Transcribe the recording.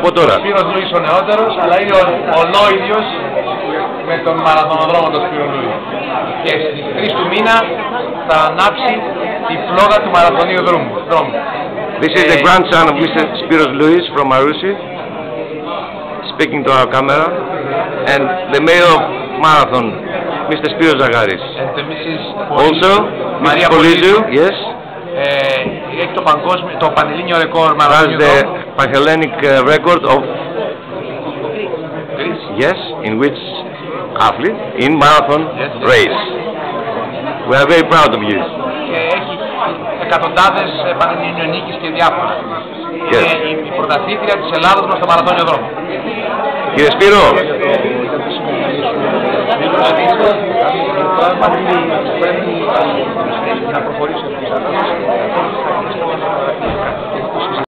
από τώρα. Ο Σπύρος Λούις ο νεότερος, αλλά είναι ο, ολόιδιος με τον μαραθωνοδρόμο του Σπύρο Λούις. Και στις 3 του μήνα θα ανάψει τη φλόγα του μαραθωνίου δρόμου. δρόμου. This is the grandson of Mr. Spiros Luis from Marusi, speaking to our camera, and the mayor of Marathon, Mr. Spiros Zagaris. And the Mrs. Also, Maria Mr. Polizou, yes, ε, έχει το, παγκόσμιο, το πανελλήνιο ρεκόρ has μαραθωνίου the δρόμου. Panhellenic uh, record of, Greece. yes, in which athlete, in marathon Yes, yes. race. We are very proud of you. και έχει εκατοντάδες ε, πανελλήνιο νίκες και διάφορα. Yes. Είναι η, η πρωταθλήτρια της Ελλάδος προς το μαραθώνιο δρόμο. Κύριε Σπύρο, Πράγματι